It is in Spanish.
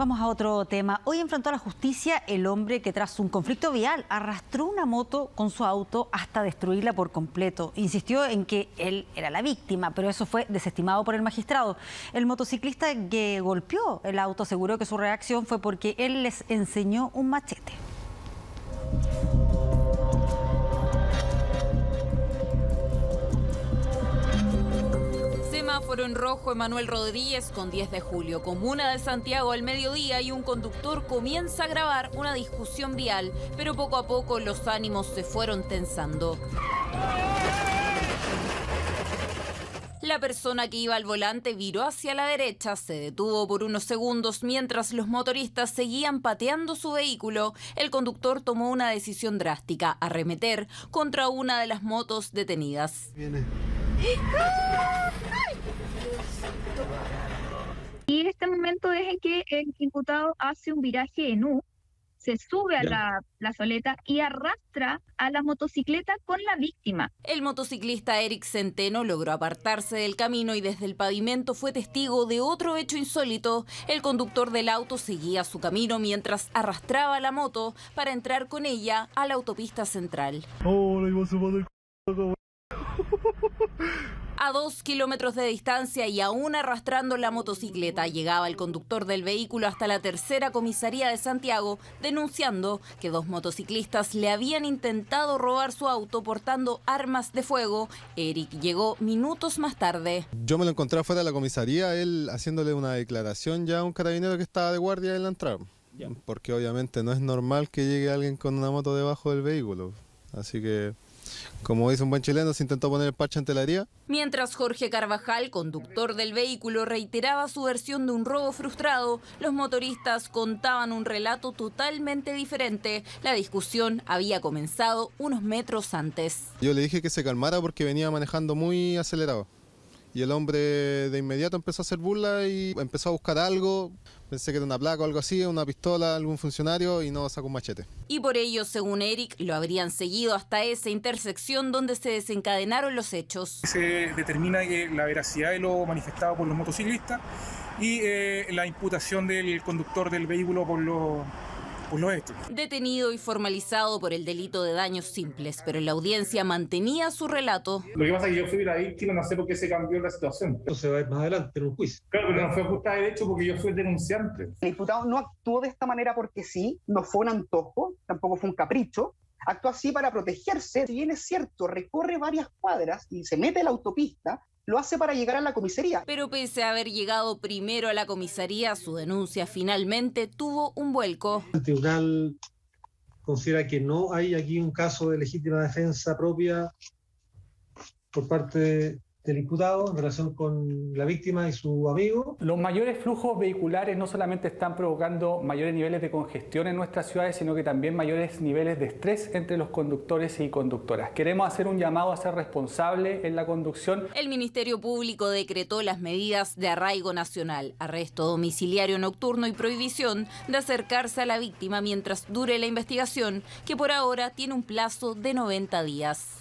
Vamos a otro tema. Hoy enfrentó a la justicia el hombre que tras un conflicto vial arrastró una moto con su auto hasta destruirla por completo. Insistió en que él era la víctima, pero eso fue desestimado por el magistrado. El motociclista que golpeó el auto aseguró que su reacción fue porque él les enseñó un machete. Semáforo en rojo Emanuel Rodríguez con 10 de julio. Comuna de Santiago al mediodía y un conductor comienza a grabar una discusión vial, pero poco a poco los ánimos se fueron tensando. La persona que iba al volante viró hacia la derecha, se detuvo por unos segundos mientras los motoristas seguían pateando su vehículo. El conductor tomó una decisión drástica, arremeter contra una de las motos detenidas. Y en este momento es en que el imputado hace un viraje en U, se sube a la plazoleta y arrastra a la motocicleta con la víctima. El motociclista Eric Centeno logró apartarse del camino y desde el pavimento fue testigo de otro hecho insólito. El conductor del auto seguía su camino mientras arrastraba la moto para entrar con ella a la autopista central. Oh, A dos kilómetros de distancia y aún arrastrando la motocicleta, llegaba el conductor del vehículo hasta la tercera comisaría de Santiago, denunciando que dos motociclistas le habían intentado robar su auto portando armas de fuego. Eric llegó minutos más tarde. Yo me lo encontré afuera de la comisaría, él haciéndole una declaración ya a un carabinero que estaba de guardia en la entrada. Porque obviamente no es normal que llegue alguien con una moto debajo del vehículo. Así que como dice un buen chileno, se intentó poner el parche ante la herida. Mientras Jorge Carvajal, conductor del vehículo, reiteraba su versión de un robo frustrado, los motoristas contaban un relato totalmente diferente. La discusión había comenzado unos metros antes. Yo le dije que se calmara porque venía manejando muy acelerado. Y el hombre de inmediato empezó a hacer burla y empezó a buscar algo. Pensé que era una placa o algo así, una pistola, algún funcionario y no sacó un machete. Y por ello, según Eric, lo habrían seguido hasta esa intersección donde se desencadenaron los hechos. Se determina que la veracidad de lo manifestado por los motociclistas y eh, la imputación del conductor del vehículo por Detenido y formalizado por el delito de daños simples, pero la audiencia mantenía su relato. Lo que pasa es que yo fui la víctima, no sé por qué se cambió la situación. Eso se va a ir más adelante en un juicio. Claro, pero no fue justa de derecho porque yo fui el denunciante. El diputado no actuó de esta manera porque sí, no fue un antojo, tampoco fue un capricho. Actuó así para protegerse. Si bien es cierto, recorre varias cuadras y se mete a la autopista, lo hace para llegar a la comisaría. Pero pese a haber llegado primero a la comisaría, su denuncia finalmente tuvo un vuelco. El tribunal considera que no hay aquí un caso de legítima defensa propia por parte del imputado en relación con la víctima y su amigo. Los mayores flujos vehiculares no solamente están provocando mayores niveles de congestión en nuestras ciudades, sino que también mayores niveles de estrés entre los conductores y conductoras. Queremos hacer un llamado a ser responsable en la conducción. El Ministerio Público decretó las medidas de arraigo nacional, arresto domiciliario nocturno y prohibición de acercarse a la víctima mientras dure la investigación, que por ahora tiene un plazo de 90 días.